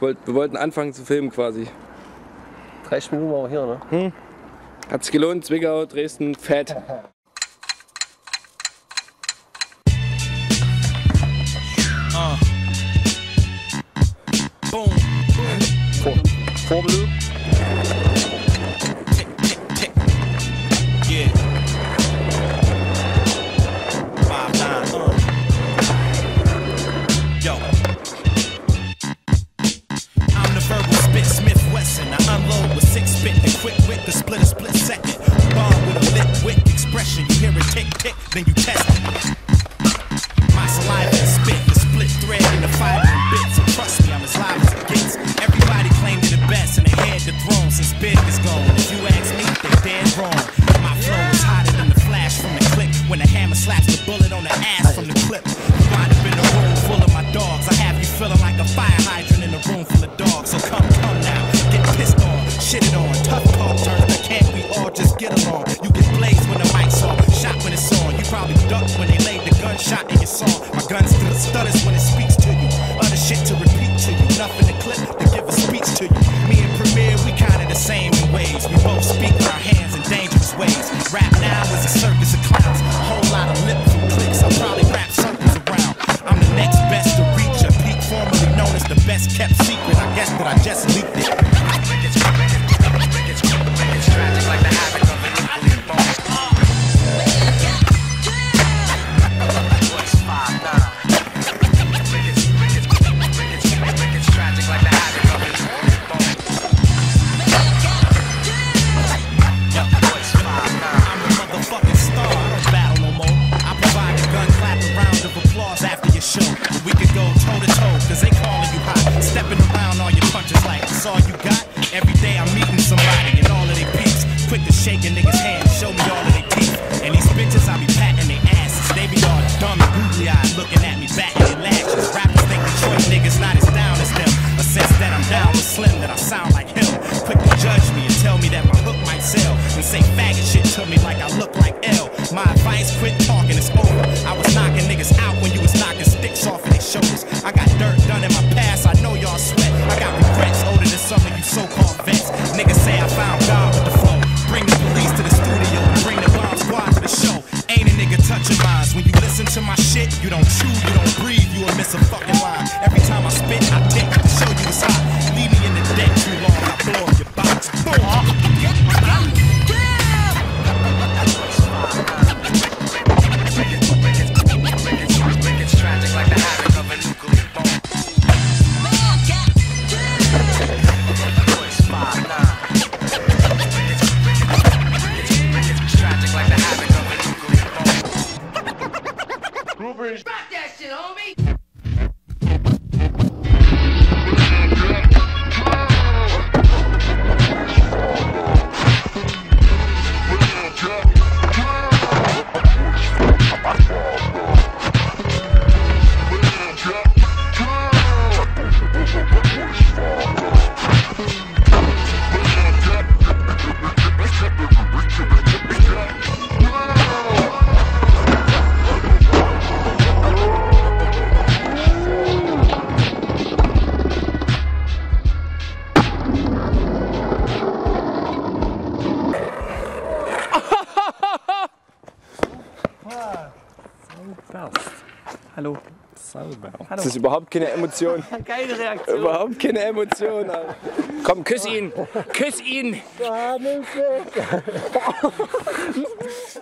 wollt, wir wollten anfangen zu filmen quasi. 30 Minuten waren wir hier, ne? Hat's gelohnt, Zwickau, Dresden, fett. Uh. Boom. Vor, and quick split a split second. Bomb with a lit wit expression. You hear it tick tick, then you test it. My saliva is spit, the split thread in the fiber and bits. And trust me, I'm as live as it gets. Everybody claimed it the best and they had the throne since Big is gone. If you ask me, they dead wrong. My flow is hotter than the flash from the click. When the hammer slaps the bullet all you got. Every day I'm meeting somebody and all of their peeps. Quick to shake a nigga's hand, show me all of their teeth. And these bitches, I be patting their asses. They be all dumb and googly eyed looking at me, batting their lashes. Rappers think Detroit niggas not as down as them. A sense that I'm down with Slim, that I sound like him. Quick to judge me and tell me that my hook might sell. And say faggot shit to me like I look like L. My advice, quit talking, it's over. A fucking line. Every time I spit, I dick to show you it's hot. Leave me in the deck too long, I blow up your box. Boom. Rock that shit, homie! Hallo. Das ist überhaupt keine Emotion. Geile Reaktion. Überhaupt keine Emotion. Alter. Komm, küss ihn. Küss ihn.